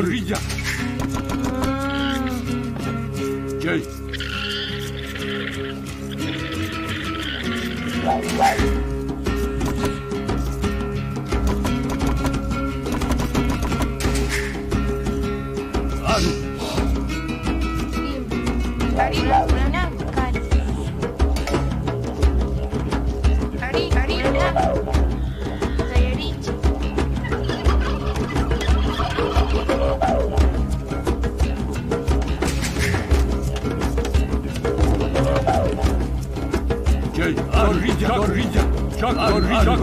parrilla.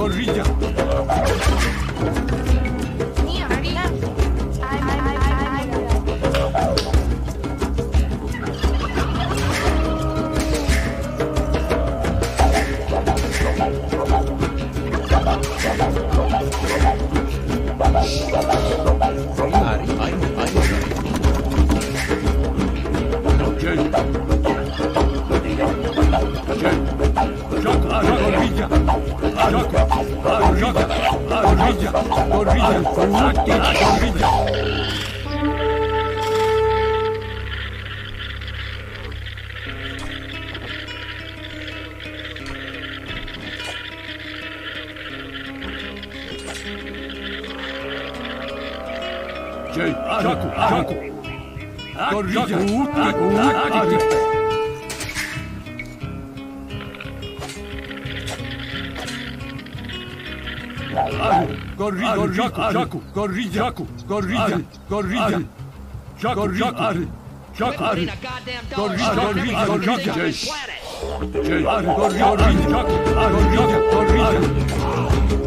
Zorrilla. Yeah. Jaku, Gorilla, Jaku, Gorilla, Gorilla, Jaku, Jaku, Jaku, Gorilla, Gorilla, Gorilla, Gorilla, Gorilla, Gorilla,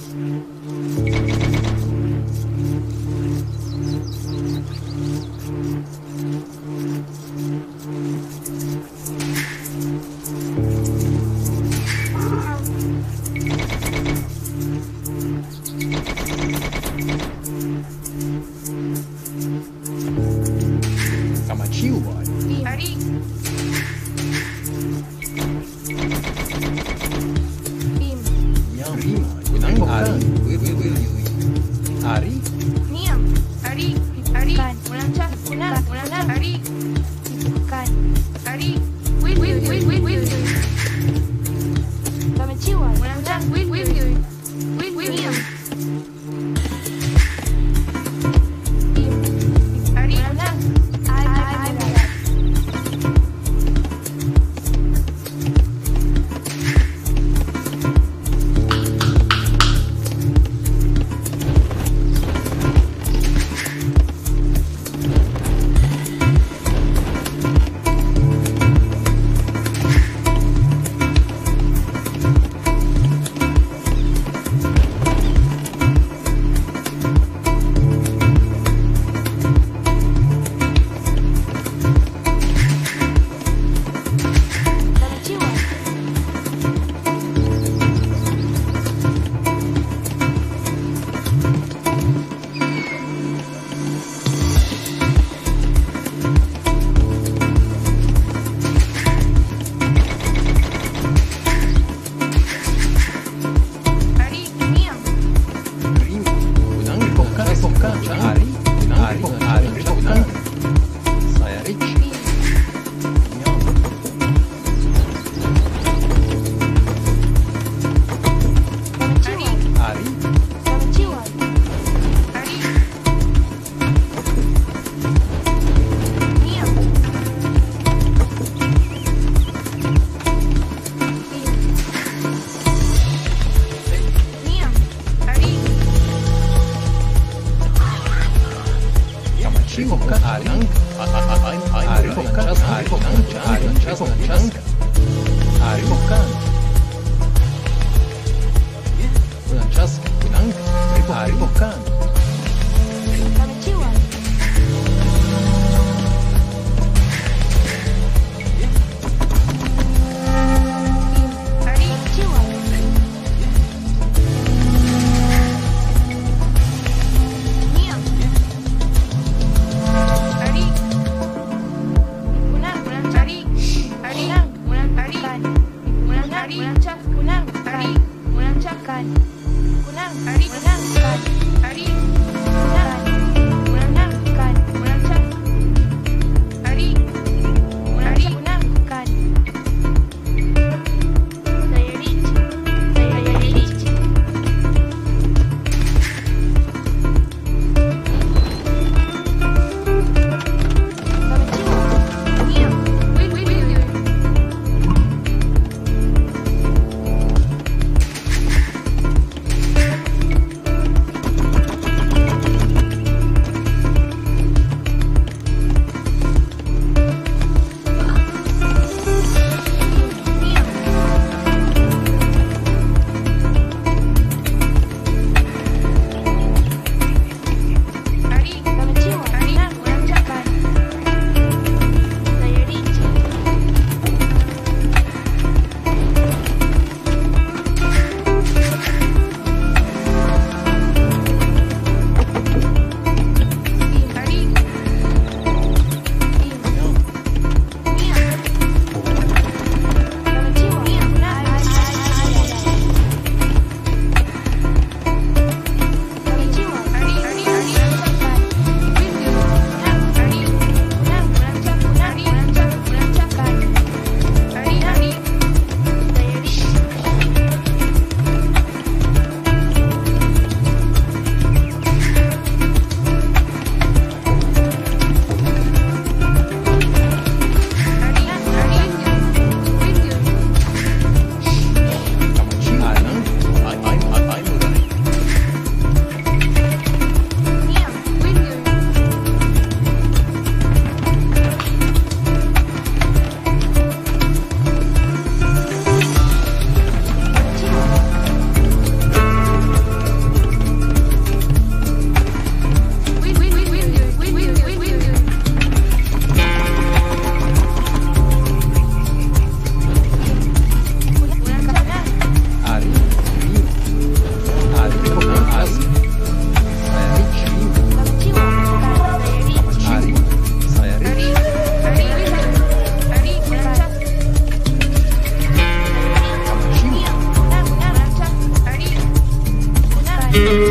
Ari. Ari. Ari. Thank you.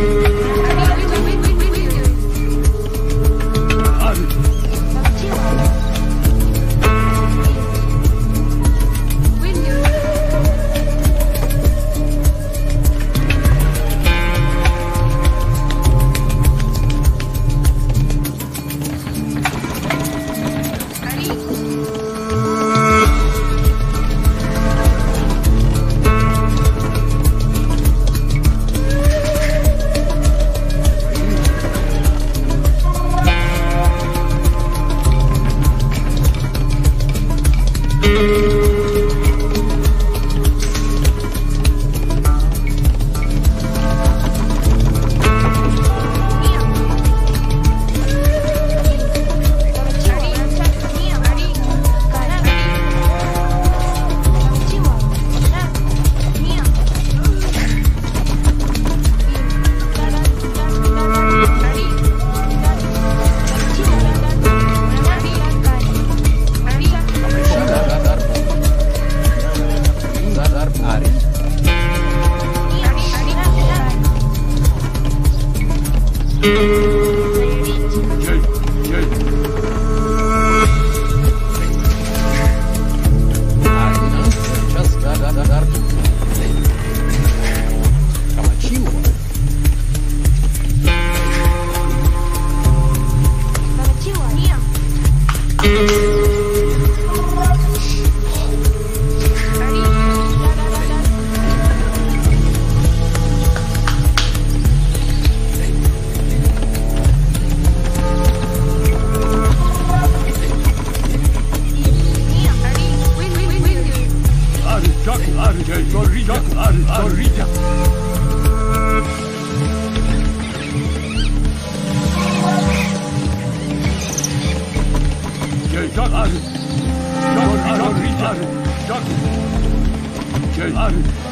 Dzień,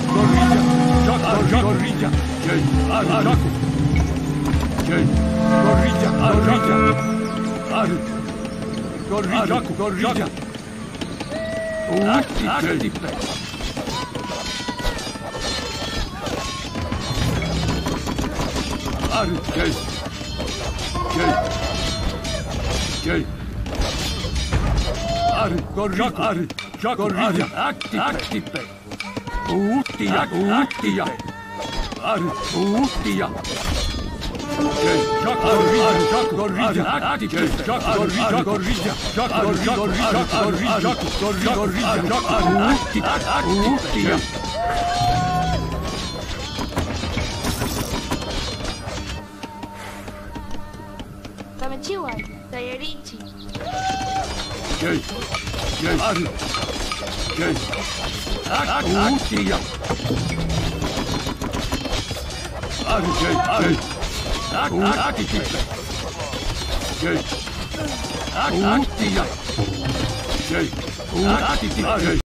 gorlicia, żak, gorlicia, dzień, żaków, dzień, gorlicia, gorlicia, ar, gorlicia, żaków, gorlicia, akcji, ar, dzień, dzień, dzień, ar, gorlicia, ar, Chocolate. Active. Ootia. Ootia. Ootia. Come and chew on, they are eating. Ano. Good. Akutia. Akutia. Akutia. Good. Akutia. Good. Akutia.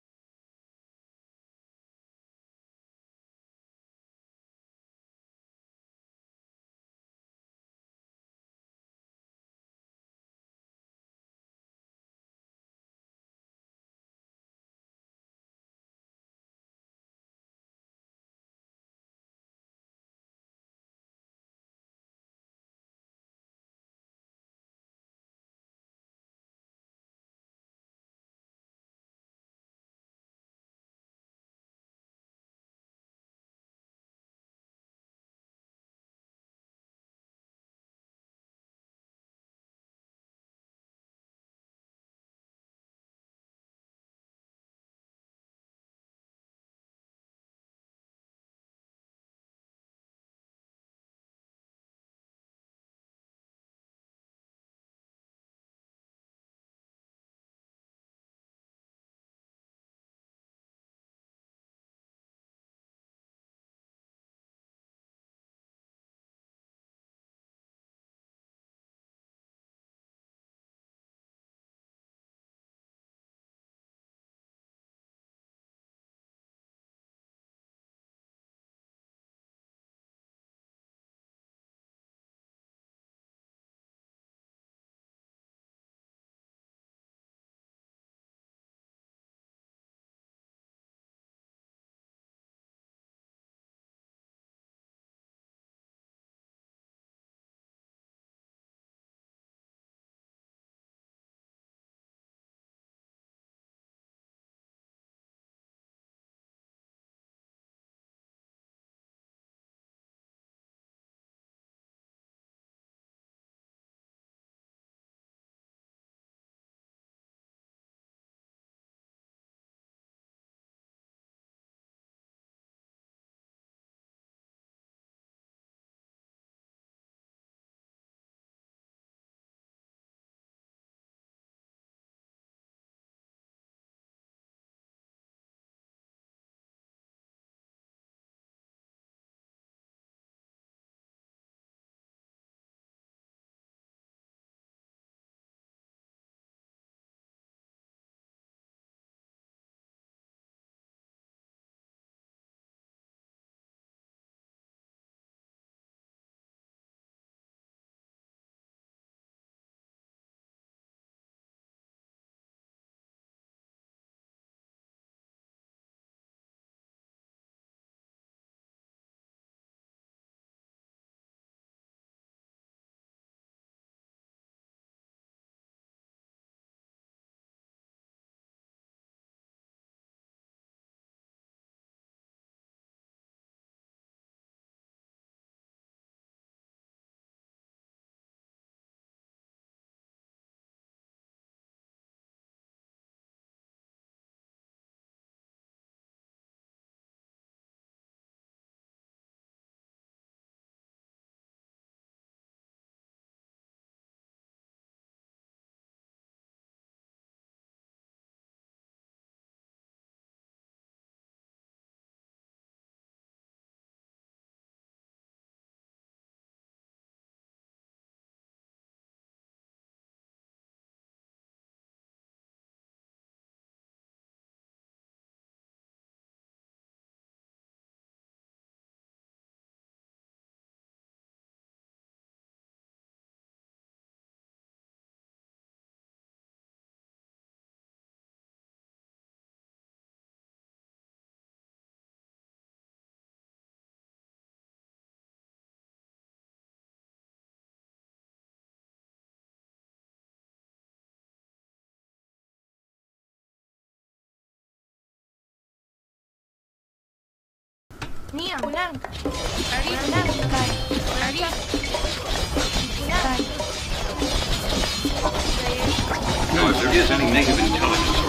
Ari. Kai. Ari. No, if there is any negative intelligence